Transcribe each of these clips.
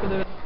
for the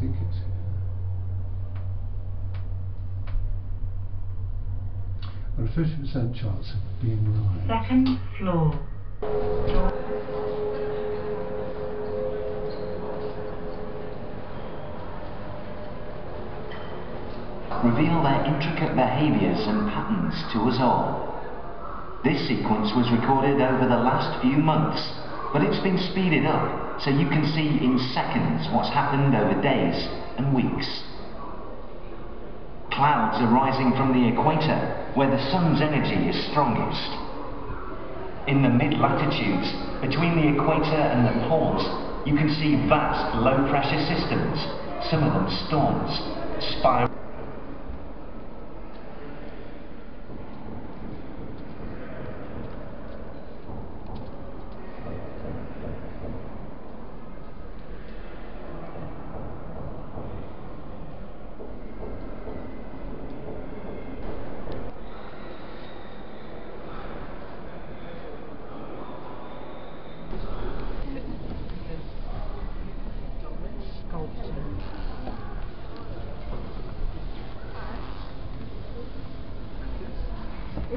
think it's a 50% chance of being right. Second floor. Reveal their intricate behaviours and patterns to us all. This sequence was recorded over the last few months but it's been speeded up so you can see in seconds what's happened over days and weeks. Clouds are rising from the equator, where the sun's energy is strongest. In the mid-latitudes, between the equator and the poles, you can see vast low-pressure systems, some of them storms, spiral.